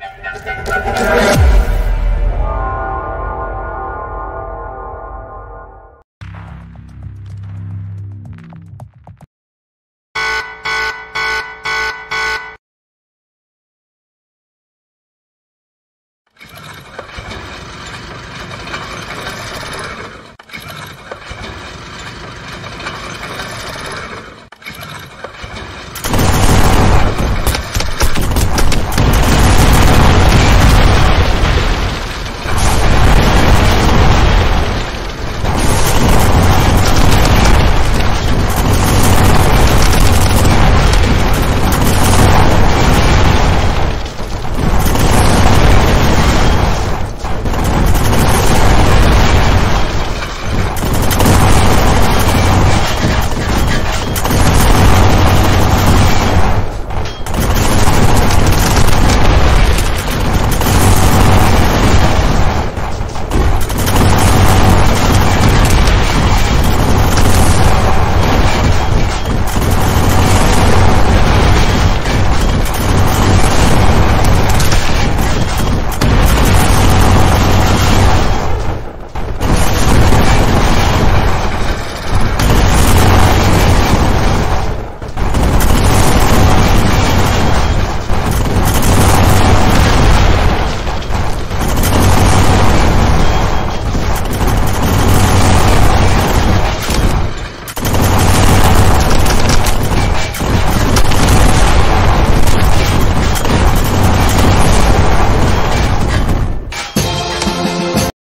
Yeah.